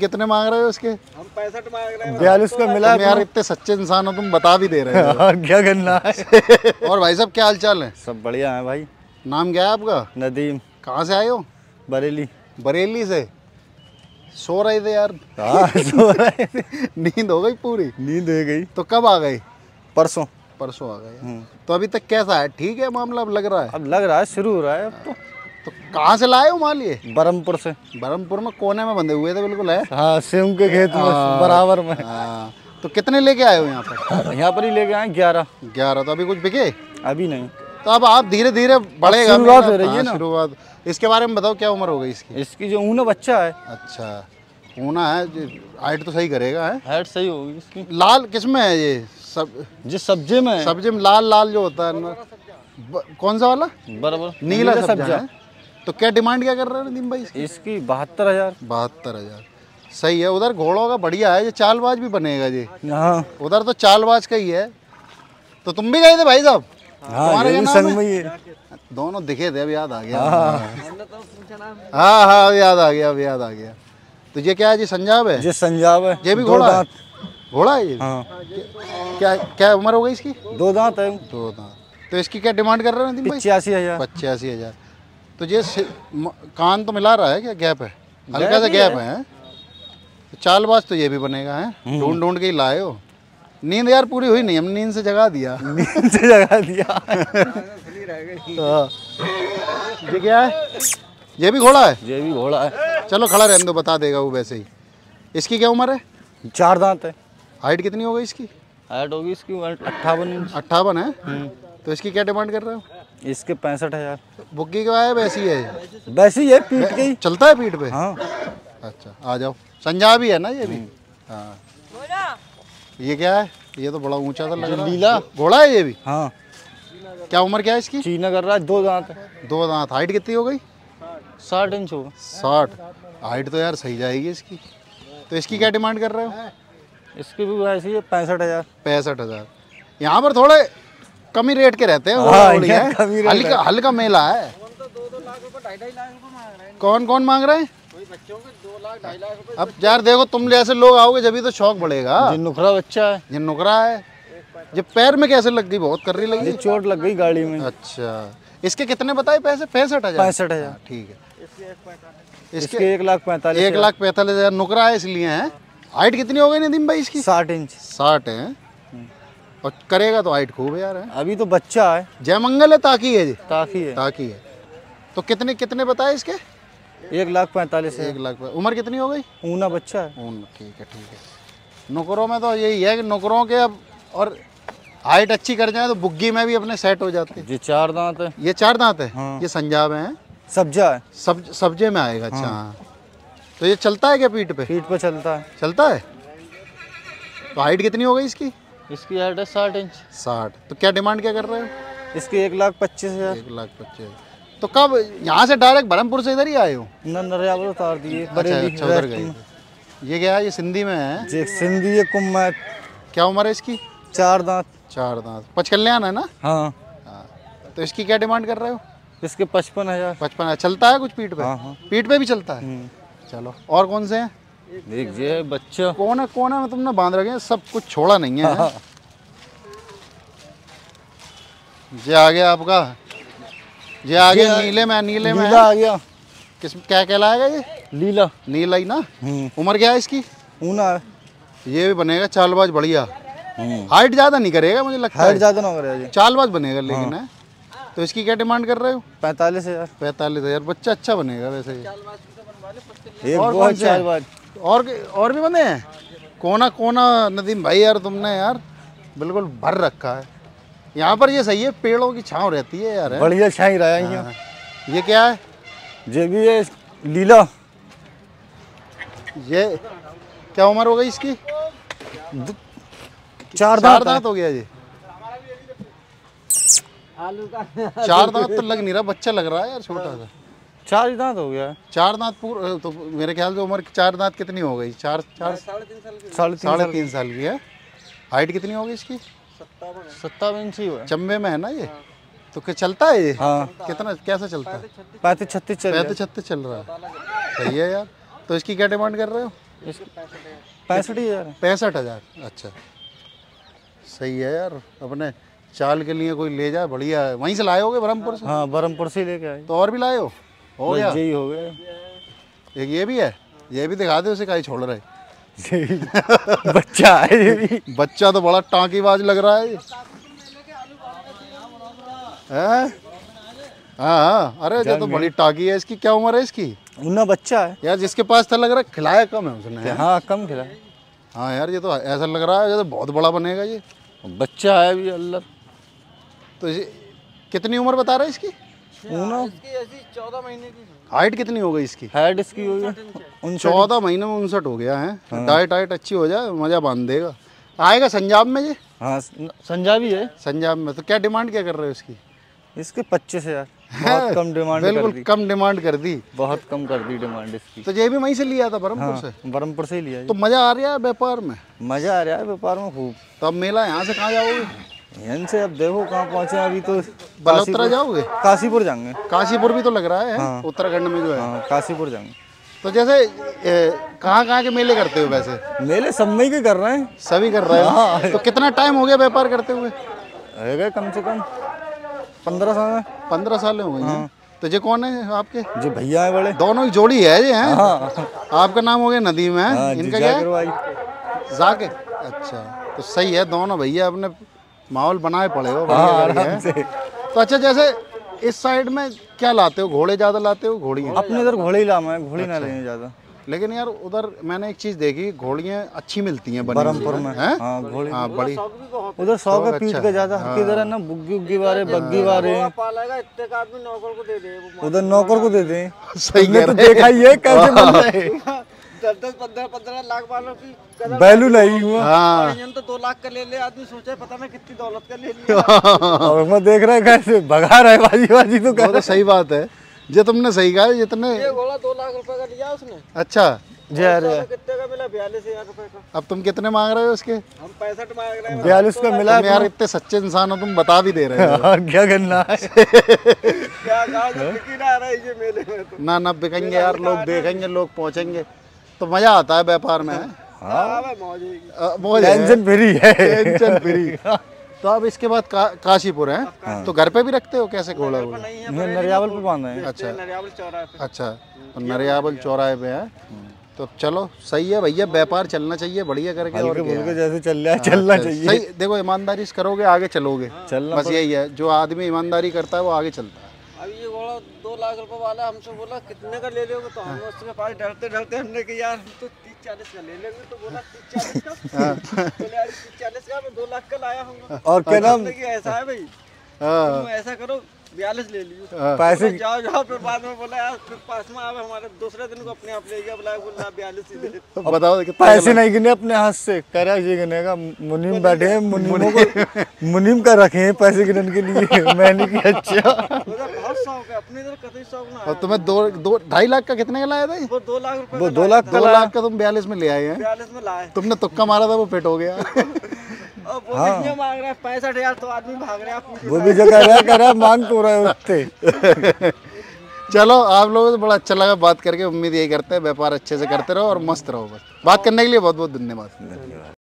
कितने मांग रहे हो उसके हम पैंसठ मांग रहे हैं। बयालीस का मिला तुम यार इतने सच्चे इंसान हो तुम बता भी दे रहे हो। और क्या करना है? और भाई साहब क्या हाल चाल है? सब बढ़िया है भाई। नाम क्या है आपका? नदीम। कहाँ से आए हो? बरेली। बरेली से? सो रहे थे यार। हाँ सो रहे थे। नींद हो गई पूरी? नींद हो गई। तो कब आ गए? परसों। परसों आ गए। तो अभी तक कैसा है? ठीक है मामला अब लग रहा है? अब लग रहा है शुरू हो रहा है अब तो तो कहाँ से लाए हो माल ये? बरमपुर से। बरमपुर में कोने में बंधे हुए थे बिल्कुल है? हाँ सेम के खेत में बराबर में। हाँ, तो कितने लेके आए हो यहाँ पर? यहाँ पर ही लेके आए ग्यारह। ग्यारह तो अभी कुछ बिके? अभी नहीं। तो अब आप धीरे धीरे बढ़ेगा शुरुआत हो रही है हाँ, ना। शुरुआत। इसके बारे में बताओ क्या उम्र हो गई इसकी? इसकी जो ऊना बच्चा है। अच्छा। ऊना है हाइट तो सही करेगा है? हाइट सही होगी इसकी। लाल किसमें है ये सब? जिस सब्ज़ी में सब्ज़ी में लाल लाल जो होता है ना, कौन सा वाला? बराबर। नीला सब्जा। है। तो क्या डिमांड क्या कर रहे हैं नदीम भाई? इसकी इसकी बहत्तर हज़ार। बहत्तर हज़ार। सही है उधर घोड़ों का बढ़िया है ये चालबाज भी बनेगा जी। हाँ। उधर तो चालबाज का ही है। तो तुम भी गए थे भाई साहब? हाँ ही? दोनों दिखे थे अब याद आ गया। हाँ। हाँ अब याद आ गया अब याद आ गया। तो ये क्या है जी संजाब है? ये संजाब है। ये भी घोड़ा दांत। घोड़ा है ये? हाँ। क्या क्या उम्र हो गई इसकी? दो दांत है। दो दांत। तो इसकी क्या डिमांड कर रहे हो पचासी हज़ार। पचासी हज़ार। तो ये कान तो मिला रहा है क्या? गैप है। हल्का सा गैप है हैं? तो चालबाज तो ये भी बनेगा है? ढूंढ ढूंढ के ही लाए हो। नींद यार पूरी हुई नहीं हम नींद से जगा दिया। नींद से जगा दिया। हाँ। ये क्या है? ये भी घोड़ा है? ये भी घोड़ा है। चलो खड़ा रहने दो बता देगा वो वैसे ही। इसकी क्या उम्र है? चार दांत है। हाइट कितनी हो गई इसकी? हाइट होगी इसकी अट्ठावन अट्ठावन है? तो इसकी क्या डिमांड कर रहे हो? इसके पैंसठ हज़ार। बुग्गी का है वैसी है वैसे ही पीट गई। चलता है पीठ पे? हाँ। अच्छा आ जाओ। संजाबी है ना ये भी? हाँ। ये क्या है? ये तो बड़ा ऊँचा सा लग रहा है। लीला। घोड़ा है ये भी? हाँ। क्या उम्र क्या है इसकी? चीना कर रहा है दो दांत। दो दांत। हाइट कितनी हो गई? साठ इंच होगा। साठ। हाइट तो यार सही जाएगी इसकी। तो इसकी क्या डिमांड कर रहे हो? इसकी भी वैसी है पैंसठ हज़ार। पैंसठ हज़ार। यहाँ पर थोड़े कम ही रेट के रहते हैं हाँ, हल्का हल्का मेला है। कौन कौन मांग रहे हैं? अब यार देखो तुम जैसे लोग आओगे जब तो शौक बढ़ेगा। ये नुखरा बच्चा है। ये नुकरा है। ये पैर में कैसे लग गई बहुत कर रही लगी। चोट लग गई गाड़ी में। अच्छा। इसके कितने बताए पैसे? पैंसठ हज़ार। पैंसठ हज़ार। हाँ, ठीक है। इसके एक लाख पैंतालीस एक लाख पैंतालीस हज़ार। नुकरा है इसलिए है। हाइट कितनी हो गई नदीम भाई इसकी? साठ इंच। साठ है। और करेगा तो हाइट खूब है यार है। अभी तो बच्चा है। जय मंगल है ताकि है जी? काफ़ी है। ताकि है। तो कितने कितने बताए इसके? एक लाख पैंतालीस एक लाख उम्र कितनी हो गई? ऊना बच्चा है। उन ठीक है ठीक है। नौकरों में तो यही है कि नौकरों के अब और हाइट अच्छी कर जाए तो बुग्गी में भी अपने सेट हो जाते। हैं ये चार दांत है। ये चार दांत है? हाँ। ये संजाब है? सब्जा है। सब सब्जे में आएगा अच्छा। हाँ। तो ये चलता है क्या पीठ पे? पीठ पे चलता है। चलता है? तो हाइट कितनी हो गई इसकी? इसकी हाइट है साठ इंच। साठ। तो क्या डिमांड क्या कर रहे हो? इसकी एक लाख पच्चीस हज़ार। एक लाख पच्चीस। तो कब यहाँ से डायरेक्ट बरहमपुर से इधर ही आए हो? न नरियावल उतार दिए अच्छा अच्छा उधर गए। ये क्या है? ये सिंधी में है? जे सिंधी है कुम्मैत क्या उम्र है इसकी? चार दांत। चार दांत। पचकल्याण है ना? हाँ। हाँ। तो इसकी क्या डिमांड कर रहे हो? इसके पचपन हज़ार। पचपन हज़ार। चलता है कुछ पीठ पे? हाँ, हाँ। पीठ पे भी चलता है? हम्म। चलो और कौन से हैं? देख ये है बच्चा। कोने कोने में तुमने बाँध रखे हैं सब कुछ छोड़ा नहीं है। हाँ। ये आ गया आपका ये आ गया नीले में नीले में आ गया। किस क्या कहलाएगा ये? लीला नीला ही ना? हम्म। उम्र क्या है इसकी? ऊना ये भी बनेगा चालबाज बढ़िया। हम्म। हाइट ज़्यादा नहीं करेगा मुझे लगता हाइट है। ज़्यादा ना करे जी चालबाज बनेगा लेकिन हाँ। है। तो इसकी क्या डिमांड कर रहे हो? पैंतालीस हज़ार। पैंतालीस हज़ार। बच्चा अच्छा बनेगा वैसे। ही और कौन से और और भी बने हैं? कोना कोना नदीम भाई यार तुमने यार बिल्कुल भर रखा है। यहाँ पर ये सही है पेड़ों की छांव रहती है यार है? बढ़िया छाई रहा है हाँ। ये क्या है? ये भी है लीला। ये क्या उम्र हो गई इसकी? चार चार दांत दांत हो गया जी चार दांत तो लग नहीं रहा बच्चा लग रहा है यार छोटा सा। चार ही दांत हो गया। चार दांत पूर तो मेरे ख्याल से उम्र चार दांत कितनी हो गई? चार चार साढ़े तीन साढ़े साल तीन साल की है। हाइट कितनी होगी इसकी? सत्तावन। इंच ही हुआ। चंबे में है ना ये? तो क्या चलता है ये? हाँ। कितना कैसा चलता है? पैंतीस छत्तीस चल पैंतीस छत्तीस चल रहा है। सही है यार। तो इसकी क्या डिमांड कर रहे हो? पैंसठ हज़ार। पैंसठ हज़ार। अच्छा। सही है यार। अपने चाल के लिए कोई ले जाए बढ़िया है। वहीं से लाए होगे ब्रह्मपुर से? हाँ बरमपुर से लेके आए। तो और भी लाए हो? हो गया। यही हो गए एक ये भी है ये भी दिखा दे उसे काहे छोड़ रहे। बच्चा है ये भी। बच्चा तो बड़ा टाँकीबाज लग रहा है। हैं? हाँ हाँ। अरे ये तो बड़ी टाकी है इसकी क्या उम्र है इसकी? उन्ना बच्चा है। यार जिसके पास था लग रहा है खिलाया कम है उसने हाँ कम खिला। हाँ यार ये तो ऐसा लग रहा है जैसे बहुत बड़ा बनेगा ये। बच्चा है अभी अल्लाह। तो ये कितनी उम्र बता रहा है इसकी? उन्ना हाइट कितनी हो गई इसकी? हेड इसकी हो गई। चौदह महीने में उनसठ हो गया है। डाइट डाइट अच्छी हो जाए मज़ा बाँध देगा। आएगा संजाब में ये हाँ संजाबी है संजाब में। तो क्या डिमांड क्या कर रहे हो इसकी? इसके पच्चीस हज़ार। बहुत कम डिमांड बिल्कुल कम डिमांड कर दी। बहुत कम कर दी डिमांड इसकी। तो ये भी वहीं से लिया था ब्रह्मपुर हाँ, से? ब्रह्मपुर से ही लिया तो मज़ा आ रहा है व्यापार में? मज़ा आ रहा है व्यापार में खूब। तो अब मेला यहाँ से कहाँ जाओगे? यहाँ से अब देखो कहाँ पहुँचे अभी तो बलोत्रा जाओगे? काशीपुर जाएँगे काशीपुर भी तो लग रहा है? हाँ। उत्तराखंड में जो है। हाँ काशीपुर जाएँगे तो जैसे कहाँ कहाँ के मेले करते हो वैसे? मेले सब में ही के कर रहे हैं। सभी कर रहे हो? तो कितना टाइम हो गया व्यापार करते हुए? रह गए कम से कम पंद्रह साल पंद्रह साल हो गए हैं। तो ये कौन है आपके? जो भैया है बड़े। दोनों की जोड़ी है ये हैं? हाँ। आपका नाम हो गया नदीम है? हाँ इनका क्या है? जाके अच्छा तो सही है दोनों भैया अपने माहौल बनाए पड़े हो हाँ आराम से। तो अच्छा जैसे इस साइड में क्या लाते हो? घोड़े ज़्यादा लाते हो घोड़ियाँ अपने इधर घोड़े ही लामा है घोड़ी ना लेने ज़्यादा। लेकिन यार उधर मैंने एक चीज़ देखी घोड़ियाँ अच्छी मिलती हैं बनी बरमपुर में। हैं? हाँ घोड़े। हाँ बड़ी। उधर सौ का पीट के ज़्यादा किधर है ना बुग्गी उग्गी वाले बग्गी वाले। पालेगा इतने का आदमी नौकर को दे दे वो उधर नौकर को दे दें। सही तो देखा ही है कैसे हैं। दस दस पंद्रह पंद्रह लाख वालों की वैल्यू नहीं हुआ। हाँ। तो दो लाख का ले ले आदमी सोचे पता नहीं कितनी दौलत का ले लिया। और मैं देख रहा है कैसे भगा रहा है बाजी बाजी तो वो तो सही बात है। जो तुमने सही कहा है, जितने ये घोड़ा दो लाख रुपए का लिया उसने। अच्छा। जय अरे तो कितने का मिला? बयालीस हज़ार रुपए का। अब तुम कितने मांग रहे हो उसके हम पैंसठ मांग रहे हैं। बयालीस का मिला यार इतने सच्चे इंसान हो तुम बता भी दे रहे हो। क्या करना है? क्या कहा ना रहा है ये मेले में तो। ना ना बिकेंगे यार लोग देखेंगे लोग पहुँचेंगे। तो मज़ा आता है व्यापार में हाँ? होगी। है। टेंशन फ्री है। Tension free. तो अब इसके बाद का, काशीपुर है? तो घर पे भी रखते हो कैसे घोड़ा है ये नरियावल पे बांधा है। अच्छा। नरियावल चौराहे पे। अच्छा तो नरियाबल चौराहे पे है। तो चलो सही है भैया व्यापार चलना चाहिए बढ़िया करके और जैसे चल रहा है चलना चाहिए। सही देखो ईमानदारी से करोगे आगे चलोगे। बस यही है जो आदमी ईमानदारी करता है वो आगे चलता है। घोड़ा लाख रुपए वाला हमसे बोला कितने का ले लोगे? तो हम उसके पास डरते डरते हमने कि यार हम तो तीस चालीस का ले लेंगे। तो बोला तीस चालीस का? तीस चालीस का मैं दो लाख का लाया हूँ। और क्या नाम? ऐसा है भाई। हाँ। ऐसा करो बयालीस ले लियो पैसे जाओ जाओ फिर बाद में बोला यार फिर पास में आवे हमारे दूसरे दिन को अपने आप ले गया बोला बोला बयालीस ही दे। तो बताओ कितना पैसे नहीं गिने अपने हाथ से कह रहा ये गिने का मुनीम बैठे हैं मुनीमों को मुनीम। का रखे हैं पैसे गिनने के लिए मैंने की अच्छा। बहुत शौक है अपने इधर कतई शौक ना और तुम्हें दो दो ढाई लाख का कितने का लाया था वो दो लाख रुपए वो दो लाख दो लाख का तुम बयालीस में ले आए हैं। बयालीस में लाए। तुमने तुक्का मारा था वो फिट हो गया। वो भी मांग रहा है? पैंसठ हज़ार तो आदमी भाग रहा है वो भी जो कर रहा है रहा मांग तो रहा है उससे चलो आप लोगों से बड़ा अच्छा लगा बात करके। उम्मीद यही करते हैं व्यापार अच्छे से करते रहो और मस्त रहो बस। बात करने के लिए बहुत बहुत धन्यवाद। धन्यवाद।